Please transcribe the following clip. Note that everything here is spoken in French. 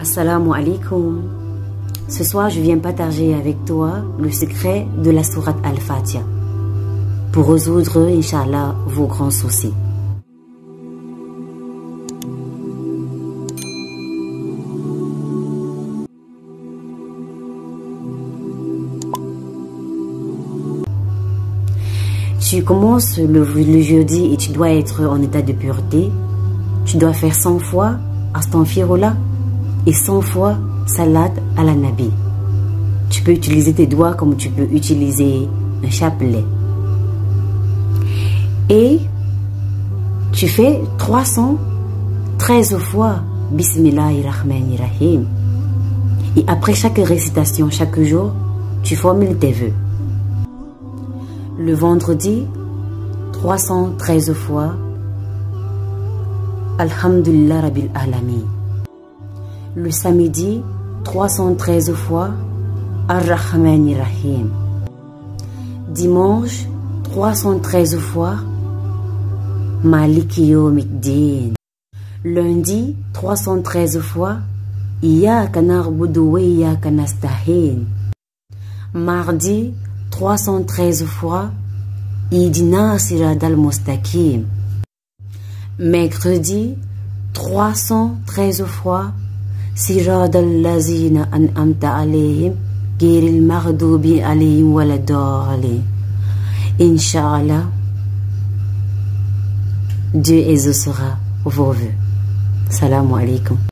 Assalamu alaikum. Ce soir, je viens partager avec toi le secret de la sourate Al-Fatiha pour résoudre, Inch'Allah, vos grands soucis. Tu commences le, jeudi et tu dois être en état de pureté. Tu dois faire 100 fois Astanfirullah et 100 fois Salat à la Nabi. Tu peux utiliser tes doigts comme tu peux utiliser un chapelet. Et tu fais 313 fois Bismillahirrahmanirrahim. Et après chaque récitation, chaque jour, tu formules tes vœux. Le vendredi, 313 fois Alhamdulillah Rabbil Alamin. Le samedi, 313 fois Ar-Rahman Rahim. Dimanche, 313 fois Maliki Yawmiddin. Lundi, 313 fois Iyaka na'budu wa iyaka nasta'in. Mardi, 313 fois Idina Sirad al-Mustaqim. Mercredi, 313 fois Sirad al-Lazina an'amta alayhim Giril maghdubi alayhim waladali. Inch'Allah, Dieu exaucera vos vœux. Salam alaikum.